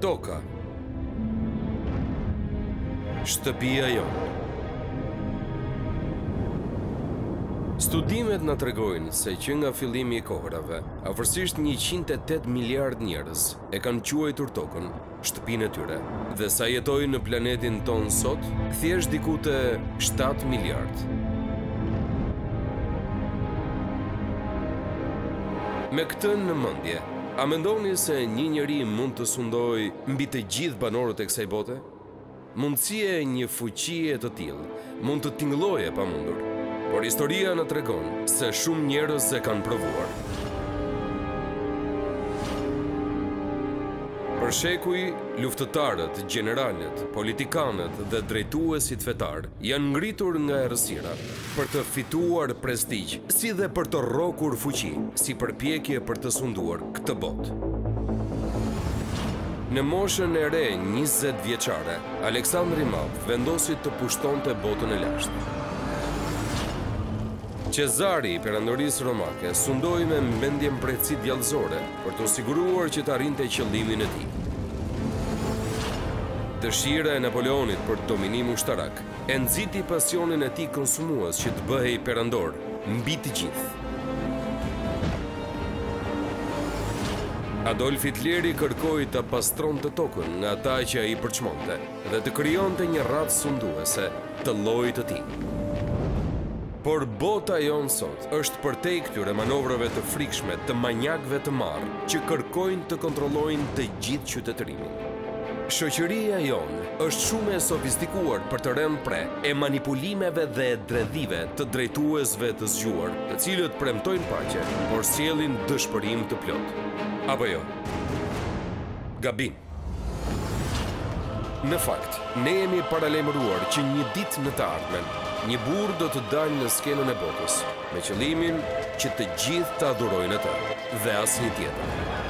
Toka shtëpia jonë. Studimet na tregojnë se që nga fillimi i kohërave, afërsisht 108 miliard njerëz e kanë quajtur tokën shtëpinë e tyre. Dhe sa jetojnë në planetin tonë sot? Thjesht diku te shtatë miliardë. Me këtë në mendje, a mendoni se një njeri mund të sundojë mbi të gjithë banorët e kësaj bote? Mundësia e një fuqie të tillë mund të tingëllojë e pamundur, por historia na tregon se shumë njerëz e kanë provuar. Për shekuj, luftëtarët, gjeneralët, politikanët dhe drejtuesit fetarë janë ngritur nga errësira, për të fituar prestigj, si dhe për të rrokur fuqi, si përpjekje për të sunduar këtë botë. Në moshën e re njëzet vjeçare, Aleksandri i Madh vendosi të pushtonte botën e lashtë. Cezari i Perandorisë Romake sundoi me mendjemprehësi djallëzore për t'u siguruar që të arrinte qëllimin e tij. Dëshira e Napoleonit për dominim ushtarak E nxiti pasionin e tij konsumues që të bëhej perandor mbi të gjithë. Adolf Hitleri kërkoi të pastronte tokën nga ata që ai përçmonte dhe të krijonte një racë sunduese të llojit të tij. Por bota jonë sot është përtej këtyre manovrave të frikshme të maniakëve të marrë që kërkojnë të kontrollojnë të gjithë qytetërimin. Shoqëria jonë është shumë e sofistikuar për të rënë pre e manipulimeve dhe dredhive të drejtuesve të zgjuar, të cilët premtojnë paqe, por sjellin dëshpërim të plotë. Apo jo? Gabim. Në fakt, ne jemi paralajmëruar që një ditë në të ardhmen, një burrë do të dalë në skenën e botës. Me qëllimin që të gjithë ta adhurojnë atë dhe asnjë tjetër.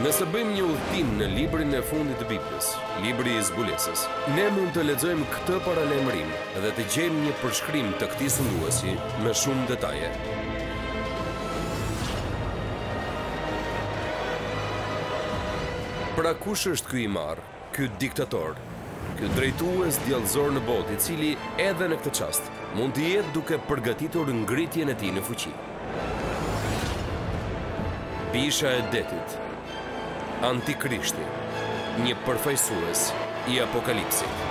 Nëse bëjmë një udhëtim në librin e fundit të Biblës, libri i Zbulesës, ne mund të lexojmë këtë paralajmërim dhe të gjejmë një përshkrim të këtij sunduesi me shumë detaje. Pra kush është ky i marrë? Ky diktator, ky drejtues djallëzor në botë, i cili edhe në këtë çast mund të jetë duke përgatitur ngritjen e tij në fuqi. Bisha e detit, Antikrishti, një përfaqësues i Apokalipsit.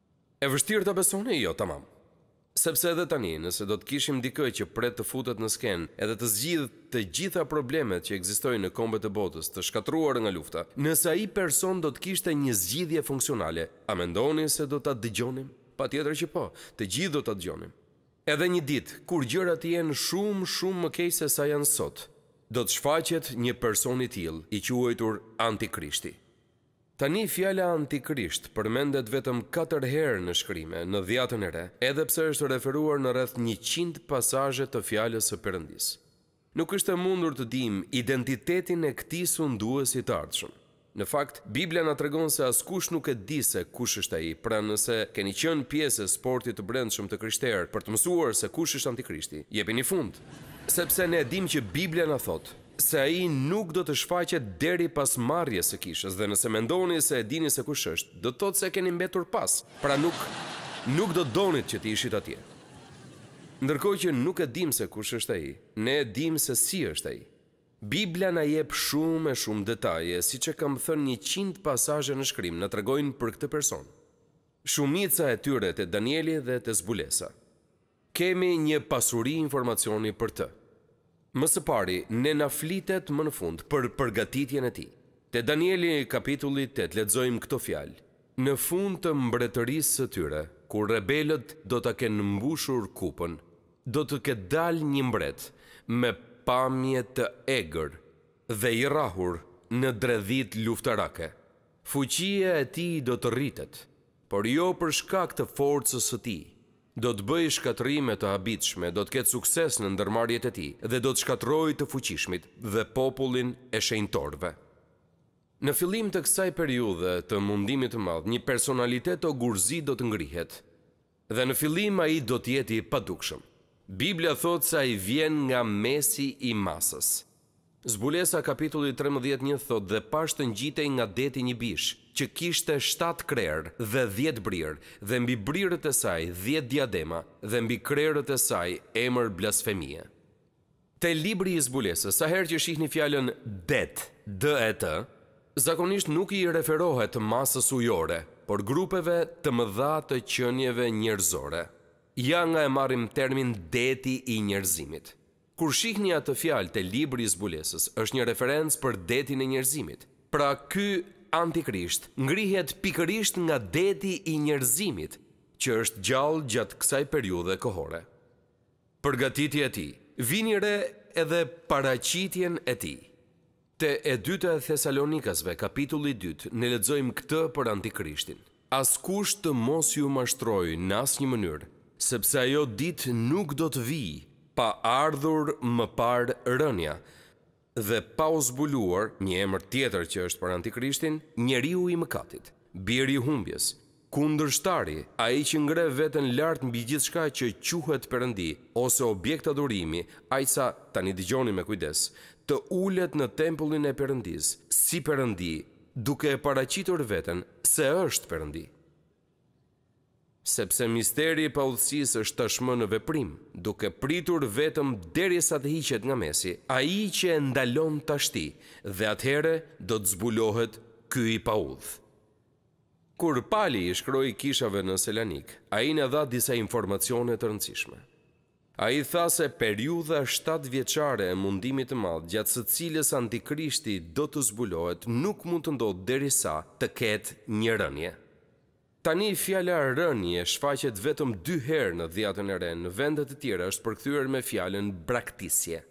E vështirë ta besoni? Jo, tamam. Sepse edhe tani, nëse do të kishim dikë që pret të futet në skenë edhe të zgjidhë të gjitha problemet që ekzistojnë në kombet e botës të shkatërruar nga lufta, nëse ai person do të kishte një zgjidhje funksionale, a mendoni se do ta dëgjonim? Patjetër që po, të gjithë do ta dëgjonim. Edhe një ditë, kur gjërat të jenë shumë, shumë më keq se sa janë sot, do të shfaqet një person i tillë, i quajtur Antikrishti. Tani fjala antikrisht përmendet vetëm katër herë në shkrime në Dhjatën e Re, edhe pse është referuar në rreth njëqind pasazhe të fjalës së Perëndisë. Nuk është e mundur të dimë identitetin e këtij sunduesi të ardhshëm. Në fakt, Bibla na tregon se askush nuk e di se kush është ai, pra nëse keni qenë pjesë e sportit të brendshëm të krishterë për të mësuar se kush është antikrishti, jepini fund, sepse ne e dimë që Bibla na thotë se ai nuk do të shfaqet deri pas marrjes së kishës dhe nëse mendoni se e dini se kush është, do të thotë se keni mbetur pas, pra nuk nuk do donit që të ishit atje. Ndërkohë që nuk e dimë se kush është ai, ne e dimë se si është ai. Bibla na jep shumë e shumë detaje, siç e kam thënë njëqind pasazhe në shkrim na tregojnë për këtë person. Shumica e tyre te Danieli dhe te Zbulesa. Kemi një pasuri informacioni për të. Më së pari, ne na flitet më në fund për përgatitjen e tij. Te Danieli kapitulli tetë lexojmë këto fjalë, Në fund të mbretërisë së tyre, kur rebelët do ta kenë mbushur kupën, do të ketë dalë një mbret me pamje të egër dhe i rrahur në dredhitë luftarake. Fuqia e tij do të rritet, por jo për shkak të forcës së tij, Do të bëjë shkatërrime të habitshme, do të ketë sukses në ndërmarrjet e tij dhe do të shkatërrojë të fuqishmit dhe popullin e shenjtorëve. Në fillim të kësaj periudhe të mundimit të madh, një personalitet ogurzi do të ngrihet. Dhe në fillim ai do të jetë i padukshëm. Bibla thotë se ai vjen nga mesi i masës. Zbulesa kapitulli trembëdhjetë një thotë dhe pashë të ngjitej nga deti një bishë, që kishte shtatë krerë dhe dhjetë brirë, dhe mbi brirët e saj dhjetë diadema, dhe mbi krerët e saj emër blasfemie. Te libri i Zbulesës, sa herë që shihni fjalën det, DET, zakonisht nuk i referohet masës ujore, por grupeve të mëdha të qenieve njerëzore. Ja nga e marrim termin deti i njerëzimit. Kur shihni atë fjalë te libri i zbulesës, është një referencë për detin e njerëzimit. Pra ky Antikrisht ngrihet pikërisht nga deti i njerëzimit që është gjallë gjatë kësaj periudhe kohore. Përgatitja e tij, vini re edhe paraqitjen e tij. Te e dyta e Thesalonikasve kapitulli i dytë ne lexojmë këtë për Antikrishtin. Askush të mos ju mashtrojë në asnjë mënyrë, sepse ajo ditë nuk do të vijë pa ardhur më parë rënia, dhe pa u zbuluar, një emër tjetër që është për Antikrishtin, njeriu i mëkatit, biri i humbjes, Kundërshtari, ai që ngre veten lart mbi gjithçka që quhet perëndi ose objekt adhurimi, aq sa, tani dëgjoni me kujdes, të ulet në tempullin e Perëndisë, si perëndi, duke e paraqitur veten se është perëndi. Sepse misteri i paudhësisë është tashmë në veprim, duke pritur vetëm derisa të hiqet nga mesi ai që e ndalon tashti, dhe atëherë do të zbulohet ky i paudhë. Kur Pali i shkroi kishave në Selanik, ai na dha disa informacione të rëndësishme. Ai tha se periudha shtatëvjeçare e mundimit të madh gjatë së cilës Antikrishti do të zbulohet nuk mund të ndodhë derisa të ketë një rënie. Tani fjala rënie shfaqet vetëm dy herë në Dhjatën e Re, në vendet e tjera është përkthyer me fjalën braktisje.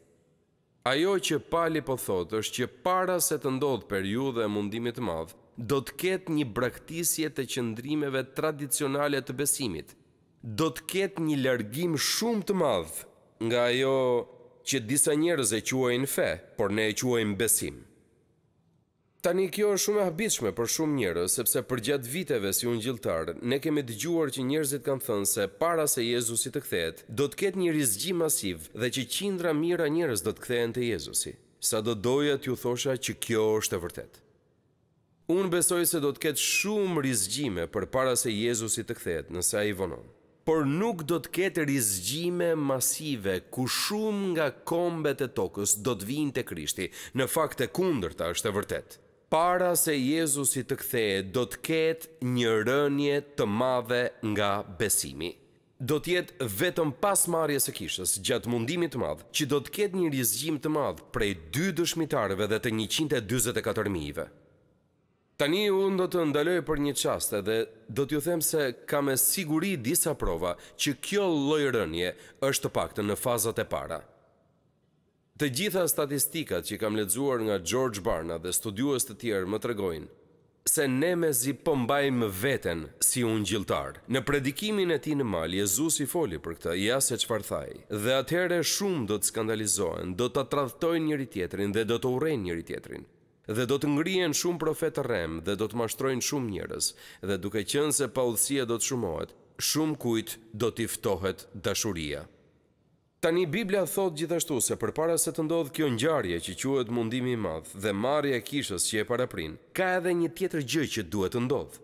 Ajo që Pali po thotë është që para se të ndodhë periudha e mundimit të madh, do të ketë një braktisje të qëndrimeve tradicionale të besimit, do të ketë një largim shumë të madh nga ajo që disa njerëz e quajnë fe, por ne e quajmë besim. Tani kjo është shumë e habitshme për shumë njerëz, sepse përgjatë viteve si ungjilltarë, ne kemi dëgjuar që njerëzit kanë thënë se para se Jezusi të kthehet, do të ketë një rizgjim masiv dhe që qindra mijëra njerëz do të kthehen te Jezusi. Sa do doja t'ju thosha që kjo është e vërtetë. Unë besoj se do të ketë shumë rizgjime përpara se Jezusi të kthehet, nëse ai vonon. Por nuk do të ketë rizgjime masive ku shumë nga kombet e tokës do të vijnë te Krishti, në fakt e kundërta është e vërtetë. Para se Jezusi të kthehet do të ketë një rënie të madhe nga besimi. Do të jetë vetëm pas marrjes së kishës, gjatë mundimit të madh, që do të ketë një rizgjim të madh prej dy dëshmitarëve dhe të njëqind e dyzet e katër mijëve. Tani unë do të ndaloj për një çast dhe do t'ju them se ka me siguri disa prova që kjo lloj rënie është të paktën në fazat e para. Të gjitha statistikat që kam lexuar nga Xhorxh Barna dhe studiues të tjerë më tregojnë, se ne mezi po mbajmë veten si ungjilltar. Në predikimin e tij në mal Jezusi foli për këtë, ja se çfarë tha ai, Dhe atëherë shumë do të skandalizohen, do ta tradhtojnë njëri-tjetrin dhe do të urrejnë njëri-tjetrin. Dhe do të ngrihen shumë profetë të rremë dhe do të mashtrojnë shumë njerëz, dhe duke qenë se paudhësia do të shumohet, shumëkujt do t'i ftohet dashuria. Tani Bibla thotë gjithashtu se përpara se të ndodhë kjo ngjarje që quhet mundimi i madh dhe marrja e kishës që e paraprin, ka edhe një tjetër gjë që duhet të ndodhë.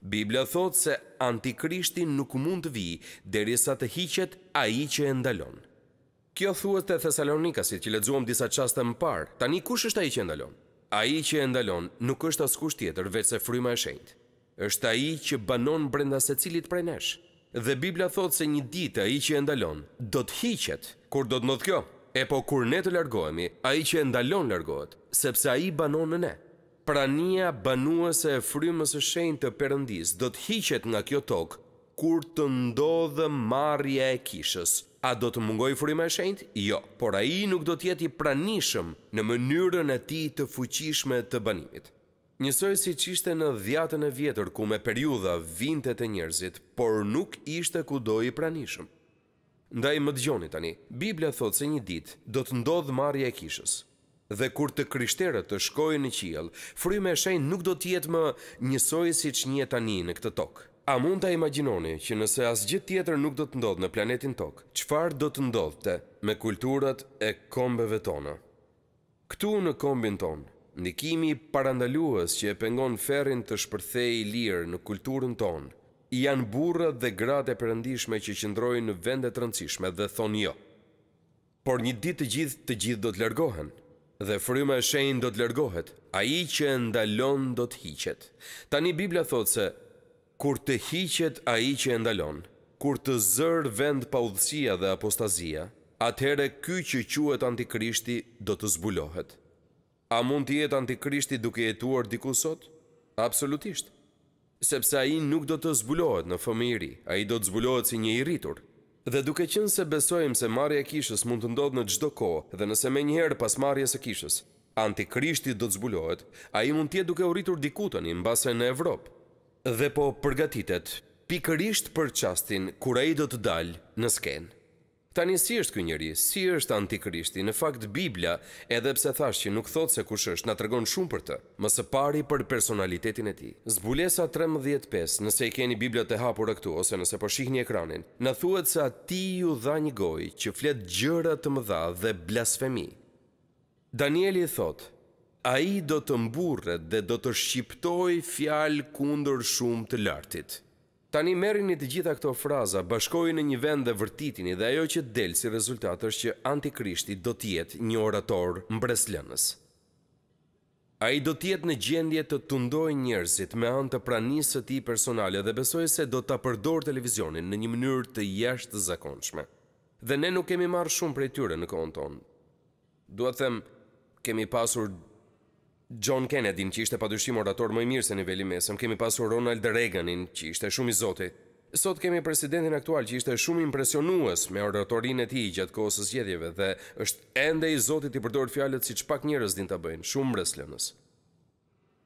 Bibla thotë se Antikrishti nuk mund të vijë derisa të hiqet ai që e ndalon. Kjo thuhet te Thesalonikasit që lexuam disa çaste më parë. Tani kush është ai që e ndalon? Ai që e ndalon nuk është askush tjetër veçse Fryma e Shenjtë. Është Ai që banon brenda secilit prej nesh. Dhe Bibla thotë se një ditë ai që e ndalon do të hiqet. Kur do të ndodhë kjo? Epo kur ne të largohemi, ai që e ndalon largohet, sepse ai banon në ne. Prania banuese e Frymës së Shenjtë të Perëndisë do të hiqet nga kjo tokë kur të ndodhë marrja e kishës. A do të mungojë Fryma e Shenjtë? Jo, por Ai nuk do të jetë i pranishëm në mënyrën e Tij të fuqishme të banimit. Njësoj siç ishte në Dhjatën e Vjetër ku me periudha vinte te njerëzit, por nuk ishte kudo i pranishëm. Ndaj më dëgjoni tani, Bibla thotë se një ditë do të ndodhë marrja e kishës. Dhe kur të krishterët të shkojnë në qiell, fryma e shenjtë nuk do të jetë më njësoj siç është tani në këtë tokë. A mund ta imagjinoni që nëse asgjë tjetër nuk do të ndodhë në planetin Tokë, çfarë do të ndodhte me kulturat e kombeve tona? Këtu në kombin tonë, ndikimi parandalues që e pengon ferrin të shpërthejë i lirë në kulturën tonë, janë burrat dhe gratë e perëndishme që qëndrojnë në vende të rëndësishme dhe thonë jo. Por një ditë të gjithë, të gjithë do të largohen. Dhe Fryma e Shenjtë do të largohet, ai që e ndalon do të hiqet. Tani Bibla thotë se Kur të hiqet ai që e ndalon, kur të zërë vend paudhësia dhe apostazia, atëherë ky që quhet Antikrishti do të zbulohet. A mund të jetë Antikrishti duke jetuar diku sot? Absolutisht. Sepse ai nuk do të zbulohet në fëmijëri, ai do të zbulohet si një i rritur. Dhe duke qenë se besojmë se marrja e kishës mund të ndodhë në çdo kohë dhe nëse menjëherë pas marrjes së kishës, Antikrishti do të zbulohet, ai mund të jetë duke u rritur diku tani, mbase në Evropë, dhe po përgatitet pikërisht për çastin kur ai do të dalë në skenë. Tani si është ky njeri, si është Antikrishti, në fakt Bibla, edhe pse thashë që nuk thotë se kush është, na tregon shumë për të. Më së pari për personalitetin e tij. Zbulesa trembëdhjetë pesë, nëse i keni Biblat e hapura këtu ose nëse po shihni ekranin, na thuhet se atij iu dha një gojë që flet gjëra të mëdha dhe blasfemi. Danieli thotë, Ai do të mburret dhe do të shqiptojë fjalë kundër shumë të Lartit. Tani merrini të gjitha këto fraza, bashkojini në një vend dhe vërtitini dhe ajo që del si rezultat është që Antikrishti do të jetë një orator mbresëlënës. Ai do të jetë në gjendje të tundojë njerëzit me anë të pranisë së tij personale dhe besoj se do ta përdorë televizionin në një mënyrë të jashtëzakonshme. Dhe ne nuk kemi marrë shumë prej tyre në kohën tonë. Dua të them, kemi pasur John Kennedyn, që ishte padyshim orator më i mirë se niveli i mesëm, kemi pasur Ronald Reaganin, që ishte shumë i zoti. Sot kemi presidentin aktual që ishte shumë impresionues me oratorinë e tij gjatë kohës së zgjedhjeve dhe është ende i zoti t'i përdorë fjalët siç pak njerëz dinë ta bëjnë, shumë mbresëlënës.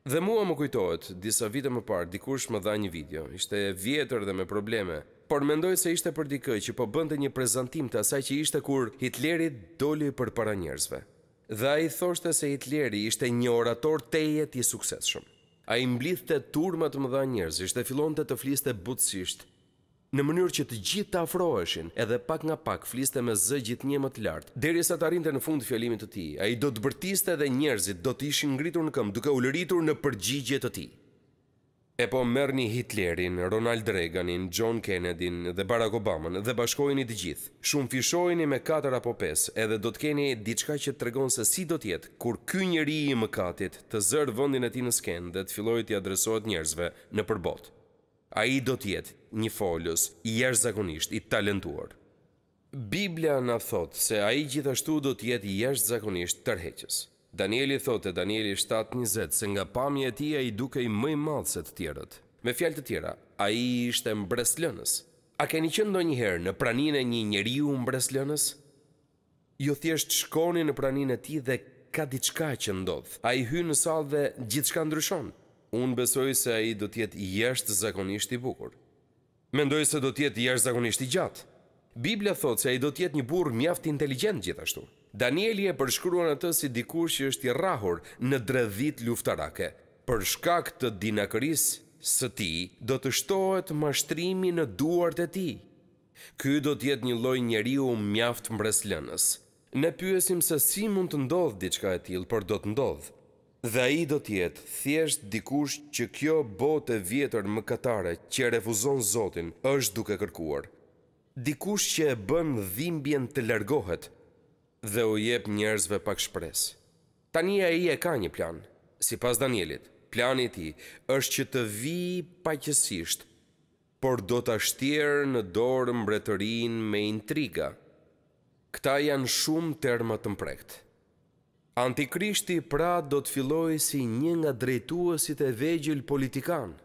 Dhe mua më kujtohet, disa vite më parë dikush më dha një video, ishte e vjetër dhe me probleme, por mendoj se ishte për dikë që po bënte një prezantim të asaj që ishte kur Hitleri doli përpara njerëzve. Dhe ai thoshte se Hitleri ishte një orator tejet i suksesshëm. Ai mblidhte turma të mëdha njerëzish dhe fillonte të fliste butësisht, në mënyrë që të gjithë të afroheshin, edhe pak nga pak fliste me zë gjithnjë e më të lartë, derisa të arrinte në fund të fjalimit të tij. Ai do të bërtiste dhe njerëzit do të ishin ngritur në këmbë duke ulëritur në përgjigje të tij. Epo, merrni Hitlerin, Ronald Reaganin, John Kennedyn dhe Barack Obamën dhe bashkojini të gjithë. Shumëfishojini me katër apo pesë edhe do të keni diçka që të tregon se si do të jetë kur ky njeri i mëkatit të zërë vendin e tij në skenë dhe të fillojë t'i adresohet njerëzve nëpër botë. Ai do të jetë një folës jashtëzakonisht i talentuar. Bibla na thotë se ai gjithashtu do të jetë jashtëzakonisht tërheqës. Danieli thotë te Danieli shtatë njëzet se nga pamja e tij ai dukej më i madh se të tjerët. Me fjalë të tjera, ai ishte mbresëlënës. A keni qenë ndonjëherë në praninë e një njeriu mbresëlënës? Ju thjesht shkoni në praninë e tij dhe ka diçka që ndodh. Ai hyn në sallë dhe gjithçka ndryshon. Unë besoj se ai do të jetë jashtëzakonisht i bukur. Mendoj se do të jetë jashtëzakonisht i gjatë. Bibla thotë se ai do të jetë një burrë mjaft inteligjent gjithashtu. Danieli e përshkruan atë si dikush që është i rrahur në dredhitë luftarake. Për shkak të dinakërisë së tij, do të shtohet mashtrimi në duart e tij. Ky do të jetë një lloj njeriu mjaft mbresëlënës. Ne pyesim se si mund të ndodhë diçka e tillë, por do të ndodhë. Dhe ai do të jetë thjesht dikush që kjo botë e vjetër mëkatare që e refuzon Zotin është duke kërkuar. Dikush që e bën dhimbjen të largohet dhe u jep njerëzve pak shpresë. Tani ai e ka një plan. Sipas Danielit, plani i tij është që të vijë paqësisht, por do ta shtjerë në dorë mbretërinë me intriga. Këta janë shumë terma të mprehtë. Antikrishti pra do të fillojë si një nga drejtuesit e vegjël politikanë.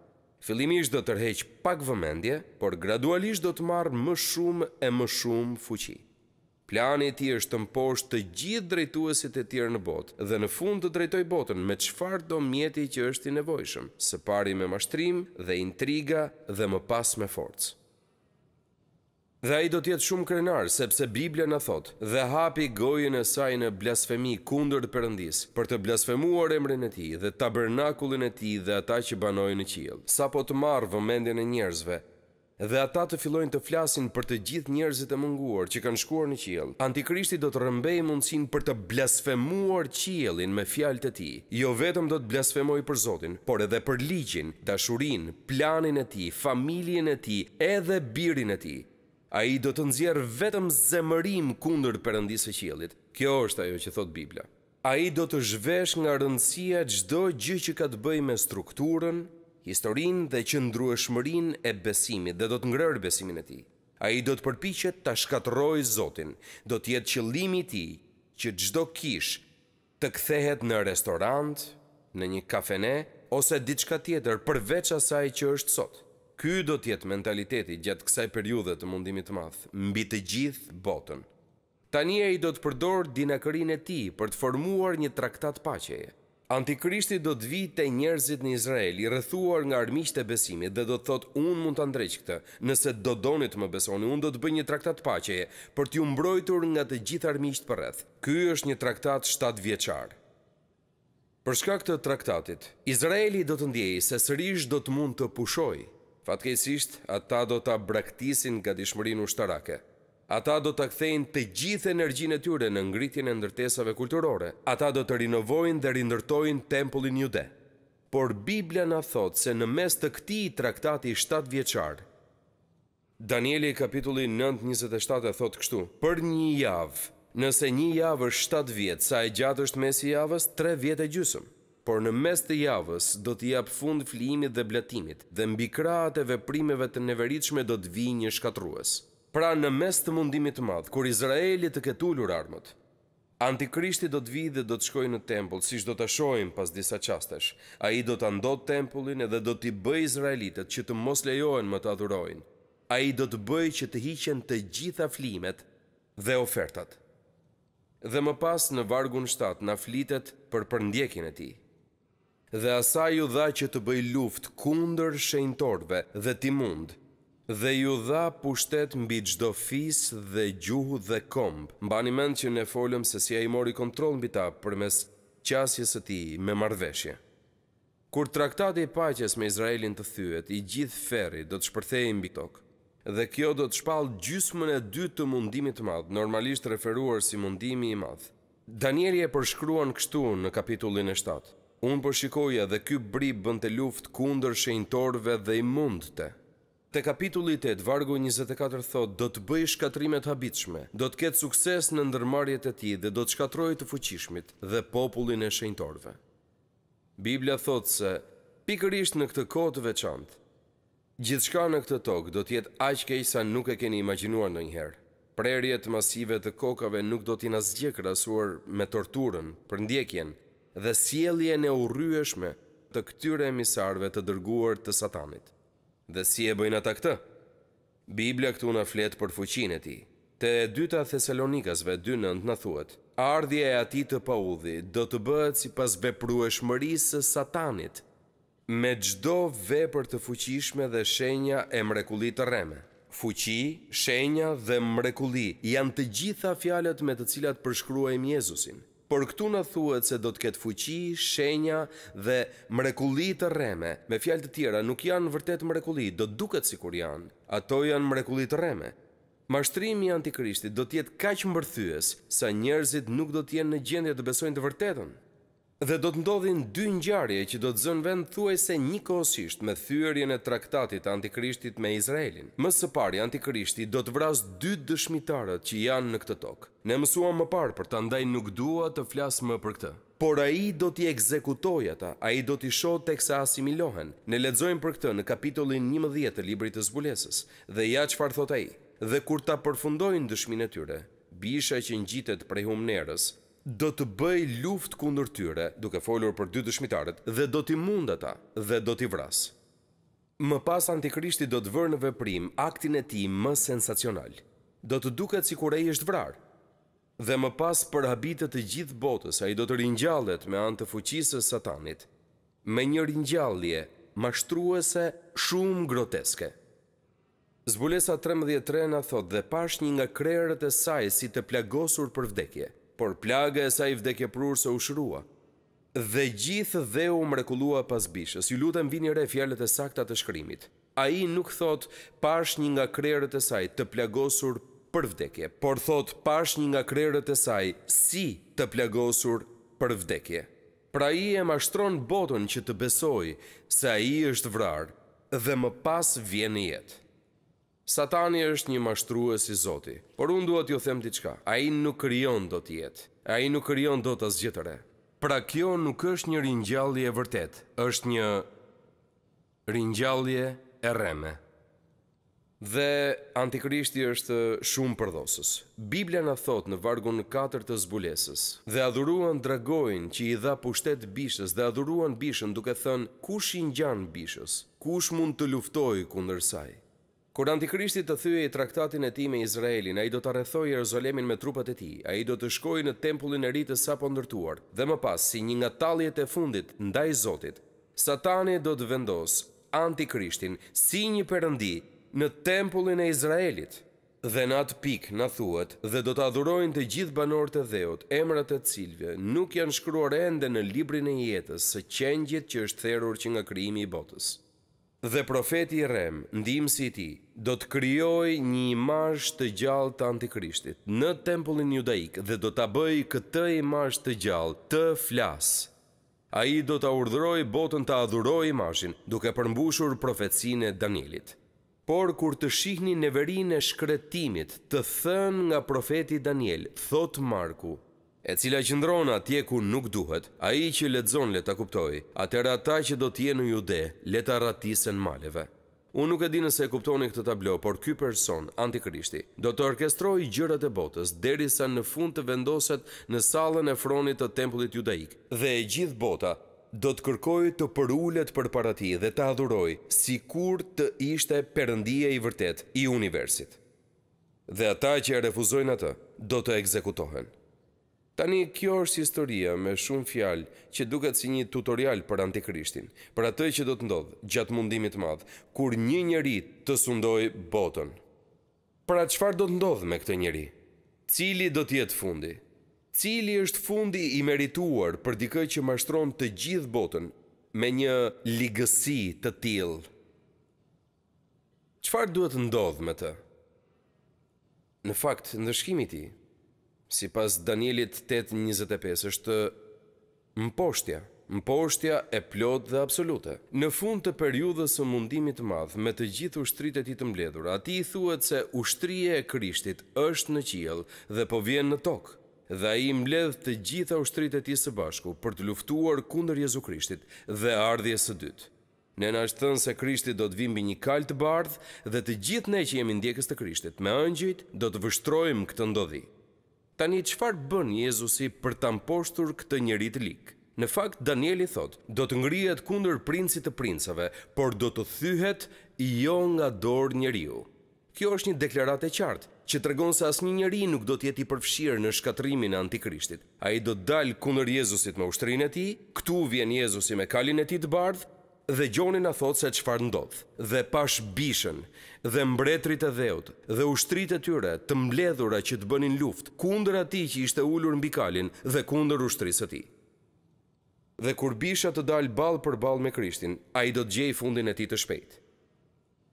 Fillimisht do tërheqë pak vëmendje, por gradualisht do të marrë më shumë e më shumë fuqi. Plani i tij është të mposhtë të gjithë drejtuesit e tjerë në botë dhe në fund të drejtojë botën me çfarëdo mjeti që është i nevojshëm, së pari me mashtrim dhe intriga dhe më pas me forcë. Dhe ai do të jetë shumë krenar, sepse Bibla na thotë, Dhe hapi gojën e saj në blasfemi kundër Perëndisë, për të blasfemuar emrin e tij dhe tabernakullin e tij dhe ata që banojnë në qiell. Sapo të marrë vëmendjen e njerëzve dhe ata të fillojnë të flasin për të gjithë njerëzit e munguar që kanë shkuar në qiell, Antikrishti do të rrëmbejë mundësinë për të blasfemuar qiellin me fjalët e tij. Jo vetëm do të blasfemojë për Zotin, por edhe për ligjin, dashurinë, planin e tij, familjen e tij, edhe birin e tij. Ai do të nxjerrë vetëm zemërim kundër Perëndisë së qiellit. Kjo është ajo që thotë Bibla. Ai do të zhveshë nga rëndësia çdo gjë që ka të bëjë me strukturën, historinë dhe qëndrueshmërinë e besimit dhe do të ngrejë besimin e tij. Ai do të përpiqet ta shkatërrojë Zotin. Do të jetë qëllimi i tij që çdo kishë, të kthehet në restorant, në një kafene ose diçka tjetër përveç asaj që është sot. Ky do të jetë mentaliteti gjatë kësaj periudhe të mundimit të madh mbi të gjithë botën. Tani ai do të përdorë dinakërinë e tij për të formuar një traktat paqeje. Antikrishti do të vijë te njerëzit në Izrael i rrethuar nga armiqtë e besimit dhe do të thotë unë mund ta ndreq këtë, nëse do doni të më besoni unë do të bëj një traktat paqeje për t'ju mbrojtur nga të gjithë armiqtë përreth. Ky është një traktat shtatëvjeçar. Për shkak të traktatit. Izraeli do të ndjejë se sërish do të mund të pushojë. Fatkeqësisht, ata do ta braktisin gatishmërinë ushtarake. Ata do ta kthejnë të gjithë energjinë e tyre në ngritjen e ndërtesave kulturore. Ata do të rinovojnë dhe rindërtojnë tempullin jude. Por Bibla na thotë se në mes të këtij traktati shtatëvjeçar. Danieli kapitulli nëntë njëzet e shtatë e thotë kështu, Për një javë, nëse një javë është shtatë vjet, sa e gjatë është mesi i javës? Tre vjet e gjysmë. Por në mes të javës do t'i japë fund flijimit dhe blatimit, dhe mbi krahët e veprimeve të neveritshme do të vijë një shkatërrues. Pra në mes të mundimit të madh, kur Izraeli të ketë ulur armët, Antikrishti do të vijë dhe do të shkojë në tempull, siç do ta shohim pas disa çastesh. Ai do ta ndotë tempullin dhe do t'i bëjë izraelitët që të mos lejohen më të adhurojnë. Ai do të bëjë që të hiqen të gjitha flijimet dhe ofertat. Dhe më pas në vargun shtatë na flitet për përndjekjen e tij. Dhe asaj iu dha që të bëjë luftë kundër shenjtorëve dhe t'i mundë, dhe iu dha pushtet mbi çdo fis dhe gjuhë dhe komb. Mbani mend që ne folëm se si ai mori kontroll mbi ta përmes qasjes së tij me marrëveshje. Kur traktati i paqes me Izraelin të thyhet, i gjithë ferri do të shpërthejë mbi tokë, dhe kjo do të shpallë gjysmën e dytë të mundimit të madh, normalisht referuar si mundimi i madh. Danieli e përshkruan kështu në kapitullin e shtatë, Unë po shikoja dhe ky bri bënte luftë kundër shenjtorëve dhe i mundte. Te kapitulli tetë, vargu njëzet e katër thotë, Do të bëjë shkatërrime të habitshme, do të ketë sukses në ndërmarrjet e tij dhe do të shkatërrojë të fuqishmit dhe popullin e shenjtorëve. Bibla thotë se, pikërisht në këtë kohë të veçantë, Gjithçka në këtë tokë do të jetë aq keq sa nuk e keni imagjinuar ndonjëherë. Prerjet masive të kokave nuk do të jenë asgjë krahasuar me torturën, përndjekjen dhe sjelljen e urryeshme të këtyre emisarëve të dërguar të Satanit. Dhe si e bëjnë ata këtë? Bibla këtu na flet për fuqinë e tij. Te e dyta Thesalonikasve dy nëntë na thuhet, Ardhja e atij të paudhi do të bëhet sipas veprueshmërisë së Satanit. Me çdo vepër të fuqishme dhe shenja e mrekulli të rreme. Fuqi, shenja dhe mrekulli janë të gjitha fjalët me të cilat përshkruajmë Jezusin. Por këtu na thuhet se do të ketë fuqi, shenja dhe mrekulli të rreme. Me fjalë të tjera, nuk janë vërtet mrekulli, do të duket sikur janë. Ato janë mrekulli të rreme. Mashtrimi i Antikrishtit do të jetë kaq mbërthyes, sa njerëzit nuk do të jenë në gjendje të besojnë të vërtetën. Dhe do të ndodhin dy ngjarje që do të zënë vend thuajse njëkohësisht me thyerjen e traktatit të Antikrishtit me Izraelin. Më së pari Antikrishti do të vrasë dy dëshmitarët që janë në këtë tokë. Ne mësuam më parë për ta ndaj nuk dua të flas më për këtë. Por ai do t'i ekzekutojë ata, ai do t'i shohë teksa asimilohen. Ne lexojmë për këtë në kapitullin njëmbëdhjetë të librit të Zbulesës. Dhe ja çfarë thotë ai, Dhe kur ta përfundojnë dëshminë e tyre, bisha që ngjitet prej humnerës, do të bëjë luftë kundër tyre, duke folur për dy dëshmitarët, dhe do t'i mundë ata, dhe do t'i vrasë. Më pas Antikrishti do të vërë në veprim aktin e tij më sensacional. Do të duket sikur ai është vrarë. Dhe më pas për habi të të gjithë botës, ai do të ringjallet me anë të fuqisë së Satanit, me një ringjallje mashtruese shumë groteske. Zbulesa trembëdhjetë tre na thotë dhe pashë një nga krerët e saj si të plagosur për vdekje. Por plaga e saj vdekjeprurëse u shërua. Dhe gjithë dheu u mrekullua pas bishës. Ju lutem vini re fjalët e sakta të shkrimit. Ai nuk thotë pashë një nga krerët e saj të plagosur për vdekje, por thotë pashë një nga krerët e saj si të plagosur për vdekje. Pra ai e mashtron botën që të besojë se ai është vrarë dhe më pas vjen në jetë. Satani është një mashtrues i zoti. Por unë dua t'ju them diçka, ai nuk krijon dot jetë. Ai nuk krijon dot asgjë të re. Pra kjo nuk është një ringjallje e vërtetë, është një. Ringjallje e rreme. Dhe Antikrishti është shumë përdhosës. Bibla na thotë në vargun katër të Zbulesës. Dhe adhuruan dragoin që i dha pushtet bishës dhe adhuruan bishën duke thënë, Kush i ngjan bishës? Kush mund të luftojë kundër saj? Kur Antikrishti të thyejë traktatin e tij me Izraelin, ai do ta rrethojë Jeruzalemin me trupat e tij, ai do të shkojë në tempullin e ri të sapondërtuar, dhe më pas, si një nga talljet e fundit ndaj Zotit, Satani do të vendosë Antikrishtin, si një perëndi, në tempullin e Izraelit! Dhe në atë pikë, na thuhet, dhe do ta adhurojnë të gjithë banorët e dheut, emrat e të cilëve nuk janë shkruar ende në librin e jetës së qengjit që është therur që nga krijimi i botës. Dhe profeti i rremë, ndihmësi i tij, do të krijojë një imazh të gjallë të Antikrishtit, në tempullin judaik, dhe do ta bëjë këtë imazh të gjallë të flasë. Ai do ta urdhërojë botën të adhurojë imazhin, duke përmbushur profecinë e Danielit. Por kur të shihni neverinë e shkretimit të thënë nga profeti Daniel, thotë Marku, e cila qëndron atje ku nuk duhet, ai që lexon le ta kuptojë, atëherë ata që do të jenë në Jude, le të arratisen maleve. Unë nuk e di nëse e kuptoni këtë tablo, por ky person, Antikrishti, do të orkestrojë gjërat e botës, derisa në fund të vendoset në sallën e fronit të tempullit judaik, dhe e gjithë bota do të kërkojë të përulet përpara tij dhe ta adhurojë, sikur të ishte Perëndia i vërtetë i universit. Dhe ata që e refuzojnë atë, do të ekzekutohen. Tani, kjo është historia me shumë fjalë që duket si një tutorial për Antikrishtin, për atë që do të ndodhë gjatë Mundimit të Madh, kur një njeri të sundojë botën. Pra, çfarë do të ndodhë me këtë njeri? Cili do të jetë fundi? Cili është fundi i merituar për dikë që mashtron të gjithë botën me një ligësi të tillë? Çfarë duhet të ndodhë me të? Në fakt, ndëshkimi i tij, sipas Danielit tetë njëzet e pesë, është mposhtja, mposhtja e plotë dhe absolute. Në fund të periudhës së mundimit të madh, me të gjitha ushtritë e tij të mbledhur, atij i thuhet se ushtria e Krishtit është në qiell dhe po vjen në tokë, dhe ai i mbledh të gjitha ushtritë e tij së bashku për të luftuar kundër Jezu Krishtit dhe ardhjes së dytë. Ne na është thënë se Krishti do të vijë mbi një kalë të bardhë dhe të gjithë ne që jemi ndjekës të Krishtit, me engjëjt, do të vështrojmë këtë ndodhi. Tani çfarë bën Jezusi për ta mposhtur këtë njeri të lig? Në fakt, Danieli thotë, Do të ngrihet kundër Princit të princave, por do të thyhet jo nga dorë njeriu. Kjo është një deklaratë e qartë, që tregon se asnjë njeri nuk do të jetë i përfshirë në shkatërrimin e Antikrishtit. Ai do të dalë kundër Jezusit me ushtrinë e tij, këtu vjen Jezusi me kalin e tij të bardhë, dhe Gjoni na thotë se çfarë ndodh, Dhe pashë bishën, dhe mbretërit e dheut, dhe ushtritë e tyre, të mbledhura që të bënin luftë, kundër atij që ishte ulur mbi kalin, dhe kundër ushtrisë së tij. Dhe kur bisha të dalë ballë për ballë me Krishtin, ai do të gjejë fundin e tij të shpejtë.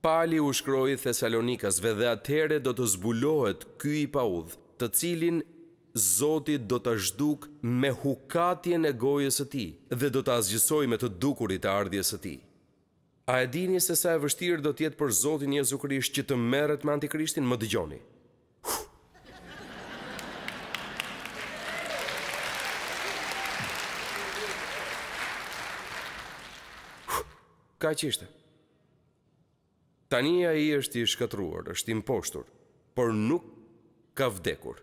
Pali u shkroi Thesalonikasve dhe atëherë do të zbulohet ky i paudhë, të cilin Zoti do ta zhdukë me hukatjen e gojës së tij dhe do ta asgjësojë me të dukurit e ardhjes së tij. A e dini se sa e vështirë do të jetë për Zotin Jezu Krisht që të merret me Antikrishtin? Më dëgjoni. Huh! Huh! Kaq ishte. Tani ai është i shkatërruar, është i mposhtur, por nuk ka vdekur.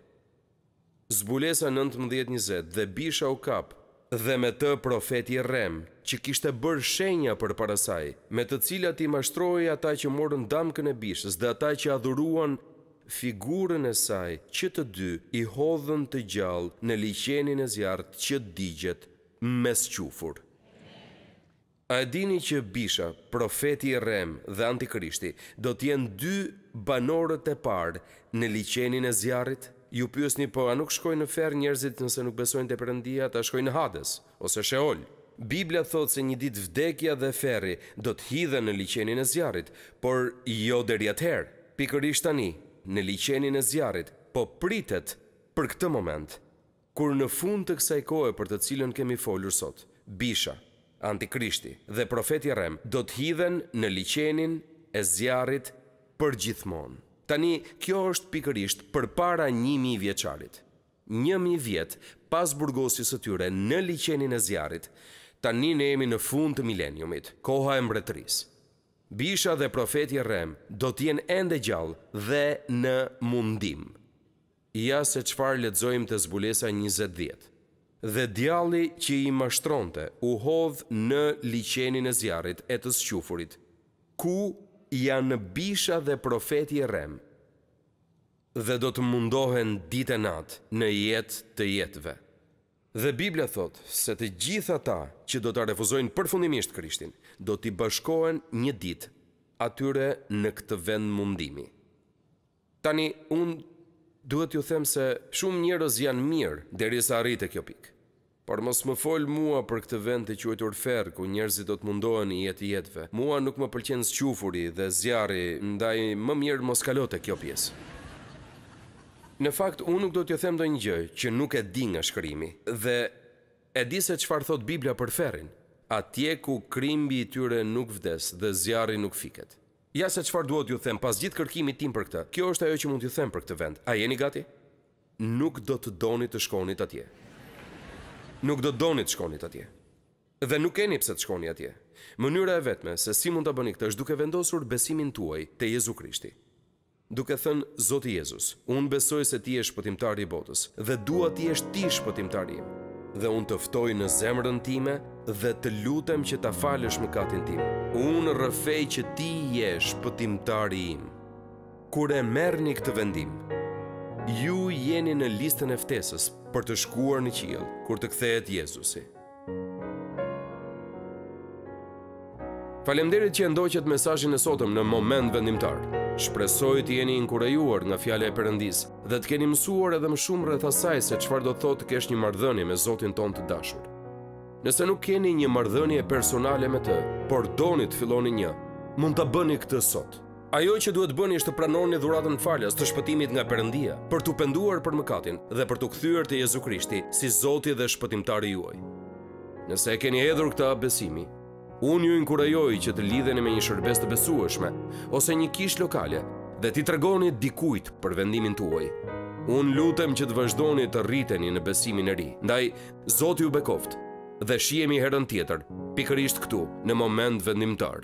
Zbulesa nëntëmbëdhjetë njëzet dhe bisha u kap dhe me të profeti i rremë, që kishte bërë shenja përpara saj, me të cilat i mashtroi ata që morën damkën e bishës dhe ata që adhuruan figurën e saj, që të dy i hodhën të gjallë në liqenin e zjarrtë që digjet me squfur. A e dini që Bisha, profeti i rremë dhe antikrishti, do të jenë dy banorët e parë në liqenin e zjarrit? Ju pyesni po a nuk shkojnë në ferr njerëzit nëse nuk besojnë te Perëndia, ata shkojnë në Hades, ose Sheol. Bibla thotë se një ditë vdekja dhe ferri do të hidhen në liqenin e zjarrit, por jo deri atëherë. Pikërisht tani, në liqenin e zjarrit, po pritet për këtë moment. Kur në fund të kësaj kohe për të cilën kemi folur sot, Bisha, Antikrishti dhe profeti i rremë do të hidhen në liqenin e zjarrit përgjithmonë. Tani, kjo është pikërisht përpara njëmijëvjeçarit. Njëmijë vjet pas burgosjes së tyre në liqenin e zjarrit, tani ne jemi në fund të Mileniumit, koha e Mbretërisë. Bisha dhe profeti i rremë do të jenë ende gjallë dhe në mundim. Ja se çfarë lexojmë te zbulesa njëzet dhjetë. Dhe djalli që i mashtronte u hodh në liqenin e zjarrit e të squfurit, ku janë bisha dhe profeti i rremë, dhe do të mundohen ditë e natë në jetë të jetëve. Dhe Bibla thotë se të gjithë ata që do ta refuzojnë përfundimisht Krishtin, do t'i bashkohen një ditë atyre në këtë vend mundimi. Tani unë duhet t'ju them se shumë njerëz janë mirë derisa arrij te kjo pikë. Por mos më fol mua për këtë vend të quajtur ferr ku njerëzit do të mundohen jetë e jetëve. Mua nuk më pëlqen squfuri dhe zjarri ndaj më mirë mos kalo te kjo pjesë. Në fakt unë nuk do t'ju them ndonjë gjë që nuk e di nga shkrimi dhe e di se çfarë thotë Bibla për ferrin, Atje ku krimbi i tyre nuk vdes dhe zjarri nuk fiket. Ja se çfarë duhet t'ju them pas gjithë kërkimit tim për këtë, kjo është ajo që mund t'ju them për këtë vend. A jeni gati? Nuk do të donit të shkonit atje. Nuk do të donit të shkonit atje. Dhe nuk keni pse të shkoni atje. Mënyra e vetme se si mund ta bëni këtë është duke vendosur besimin tuaj te Jezu Krishti. Duke thënë, Zoti Jezus, unë besoj se Ti je Shpëtimtari i botës, dhe dua të jesh Ti Shpëtimtari im. Dhe unë të ftoj në zemrën time dhe të lutem që ta falësh mëkatin tim. Unë rrëfej që Ti je Shpëtimtari im. Kur e merrni këtë vendim, ju jeni në listën e ftesës për të shkuar në qiell kur të kthehet Jezusi. Faleminderit që e ndoqët mesazhin e sotëm në Moment Vendimtar. Shpresoj të jeni inkurajuar nga fjala e Perëndisë dhe të keni mësuar edhe më shumë rreth asaj se çfarë do të thotë të kesh një marrëdhënie me Zotin tonë të dashur. Nëse nuk keni një marrëdhënie personale me të, por doni të filloni një, mund ta bëni këtë sot. Ajo që duhet të bëni është të pranoni dhuratën falas të shpëtimit nga Perëndia, për t'u penduar për mëkatin dhe për t'u kthyer te Jezu Krishti si Zoti dhe Shpëtimtari juaj. Nëse e keni hedhur këtë hap besimi, unë ju inkurajoj që të lidheni me një shërbesë të besueshme ose një kishë lokale dhe t'i tregoni dikujt për vendimin tuaj. Unë lutem që të vazhdoni të rriteni në besimin e ri. Ndaj, Zoti ju bekoftë dhe shihemi herën tjetër, pikërisht këtu, në moment vendimtar.